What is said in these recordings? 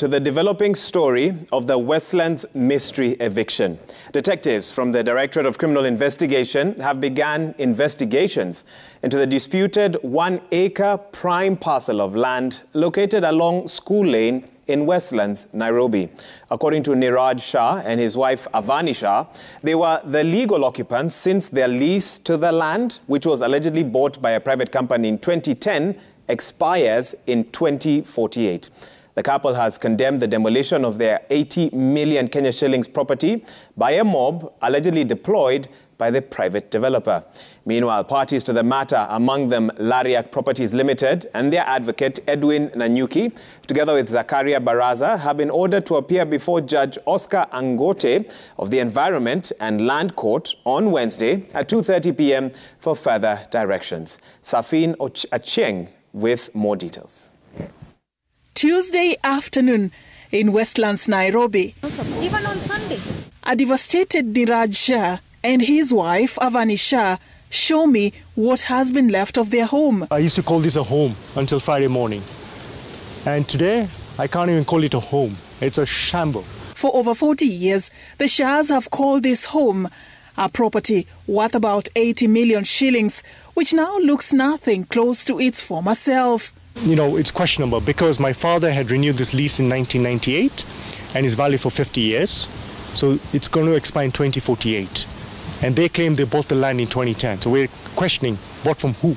To the developing story of the Westlands mystery eviction. Detectives from the Directorate of Criminal Investigation have begun investigations into the disputed one acre prime parcel of land located along School Lane in Westlands, Nairobi. According to Niraj Shah and his wife Avani Shah, they were the legal occupants since their lease to the land, which was allegedly bought by a private company in 2010, expires in 2048. The couple has condemned the demolition of their 80 million Kenya shillings property by a mob allegedly deployed by the private developer. Meanwhile, parties to the matter, among them Lariak Properties Limited and their advocate Edwin Nanyuki, together with Zacharia Baraza, have been ordered to appear before Judge Oscar Angote of the Environment and Land Court on Wednesday at 2.30 p.m. for further directions. Safin Acheng with more details. Tuesday afternoon in Westlands, Nairobi. Even on Sunday. A devastated Niraj Shah and his wife Avani Shah show me what has been left of their home. I used to call this a home until Friday morning. And today, I can't even call it a home. It's a shamble. For over 40 years, the Shahs have called this home a property worth about 80 million shillings, which now looks nothing close to its former self you know, it's questionable because my father had renewed this lease in 1998 and is valid for 50 years. So it's going to expire in 2048. And they claim they bought the land in 2010. So we're questioning bought from who?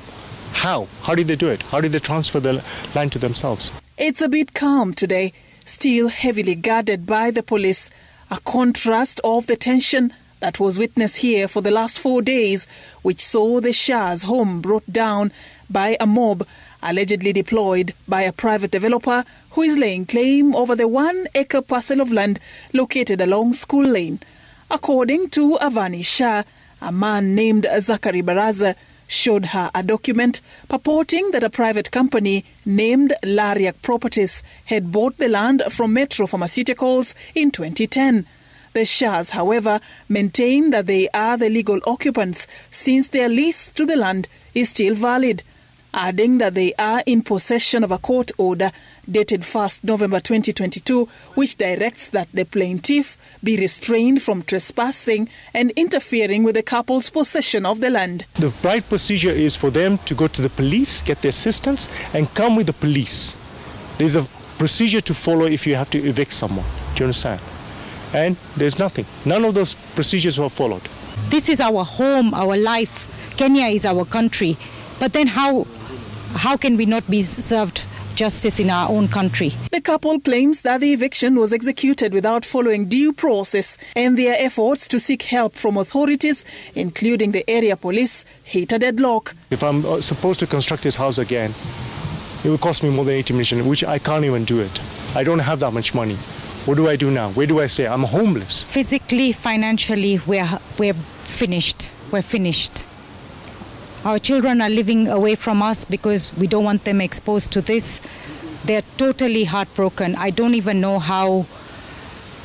How? How did they do it? How did they transfer the land to themselves? It's a bit calm today, still heavily guarded by the police, a contrast of the tension that was witnessed here for the last four days, which saw the Shah's home brought down by a mob allegedly deployed by a private developer who is laying claim over the one acre parcel of land located along School Lane. According to Avani Shah, a man named Zachary Baraza showed her a document purporting that a private company named Lariak Properties had bought the land from Metro Pharmaceuticals in 2010. The Shahs, however, maintain that they are the legal occupants since their lease to the land is still valid adding that they are in possession of a court order dated 1st November 2022, which directs that the plaintiff be restrained from trespassing and interfering with the couple's possession of the land. The right procedure is for them to go to the police, get the assistance, and come with the police. There's a procedure to follow if you have to evict someone. Do you understand? And there's nothing. None of those procedures were followed. This is our home, our life. Kenya is our country. But then how how can we not be served justice in our own country? The couple claims that the eviction was executed without following due process and their efforts to seek help from authorities, including the area police, hit a deadlock. If I'm uh, supposed to construct this house again, it will cost me more than 80 million, which I can't even do it. I don't have that much money. What do I do now? Where do I stay? I'm homeless. Physically, financially, we're, we're finished. We're finished. Our children are living away from us because we don't want them exposed to this. They're totally heartbroken. I don't even know how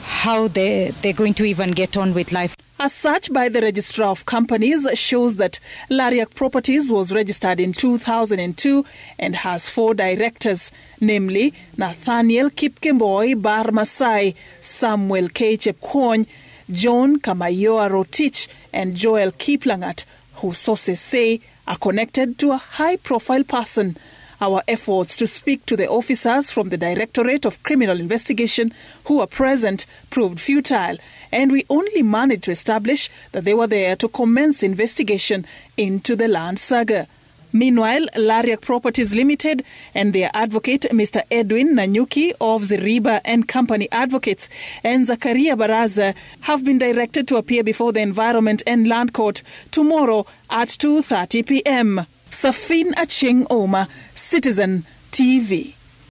how they they're going to even get on with life. As such, by the Registrar of Companies shows that Lariak Properties was registered in 2002 and has four directors, namely Nathaniel Kipkemboi Bar Masai, Samuel K. Chepkwony, John Kamayoa Rotich, and Joel Kiplangat, who sources say are connected to a high profile person. Our efforts to speak to the officers from the Directorate of Criminal Investigation who were present proved futile, and we only managed to establish that they were there to commence investigation into the land saga. Meanwhile, Lariak Properties Limited and their advocate, Mr. Edwin Nanyuki of Ziriba and Company Advocates and Zacharia Baraza have been directed to appear before the Environment and Land Court tomorrow at 2.30 p.m. Safin Acheng Oma, Citizen TV.